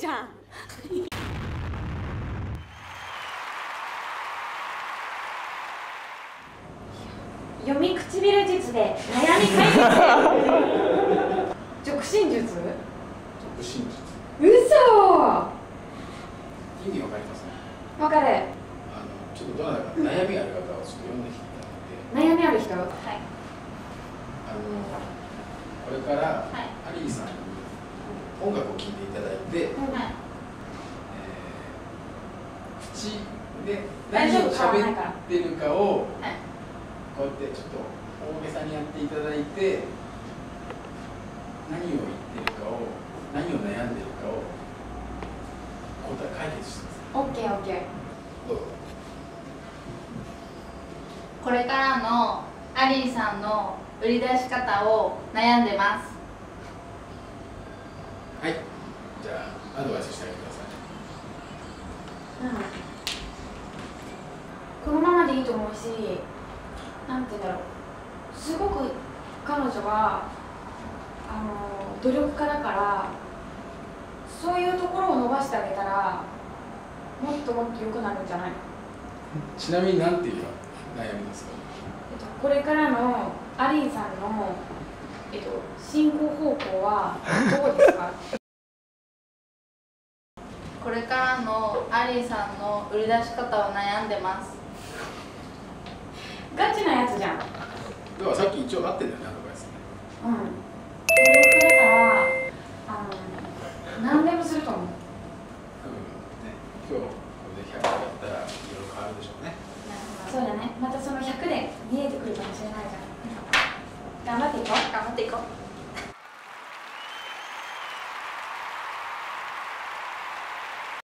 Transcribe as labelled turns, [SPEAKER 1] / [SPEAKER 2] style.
[SPEAKER 1] じゃん。読み唇術で悩み解決。直進術。
[SPEAKER 2] 直進術。
[SPEAKER 1] 嘘。
[SPEAKER 2] 意味わかりますね
[SPEAKER 1] わかる。
[SPEAKER 2] あのちょっとどなたか悩みがある方はちょっと読んできて
[SPEAKER 1] 悩みある人はい。
[SPEAKER 2] あのこれから
[SPEAKER 3] はい。
[SPEAKER 2] アリーさんに音楽を聴いていただいて、え
[SPEAKER 3] はい
[SPEAKER 2] ー口で何を喋ってるかを
[SPEAKER 3] はい。
[SPEAKER 2] こうやってちょっと大げさにやっていただいて何を言ってるかを何を悩んでるかを答え解決してくださ
[SPEAKER 1] オッケーオッケー。
[SPEAKER 2] いどうぞ。
[SPEAKER 3] これからのアリーさんの売り出し方を悩んでます。
[SPEAKER 2] はい。じゃあアドバイスしてあげてください。
[SPEAKER 1] うんと思うしなんて言うんだろう。すごく彼女はあの努力家だからそういうところを伸ばしてあげたらもっともっと良くなるんじゃない？
[SPEAKER 2] ちなみに何ていう悩みですか？
[SPEAKER 1] えっと、これからのアリーさんの、えっと、進行方向はどうですか？
[SPEAKER 3] これからのアリーさんの売り出し方を悩んでます
[SPEAKER 1] ガチなやつじゃん。
[SPEAKER 2] だからさっき一応合ってんだよねアドバイス。ね
[SPEAKER 1] うん。努力家だからあの何でもすると思う。
[SPEAKER 2] 多分ね今日これで100回やったらいろいろ変わるでしょうね。
[SPEAKER 1] そうだね。またその100で見えてくるかもしれないじゃん。頑張っていこう。
[SPEAKER 3] 頑張っていこう